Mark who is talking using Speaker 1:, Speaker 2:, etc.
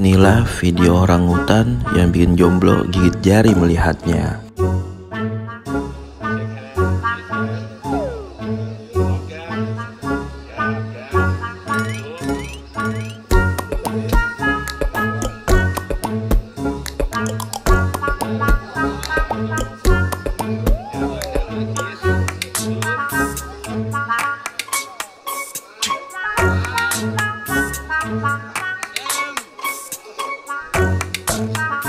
Speaker 1: Inilah video orang hutan yang bikin jomblo gigit jari melihatnya.
Speaker 2: You. Bye.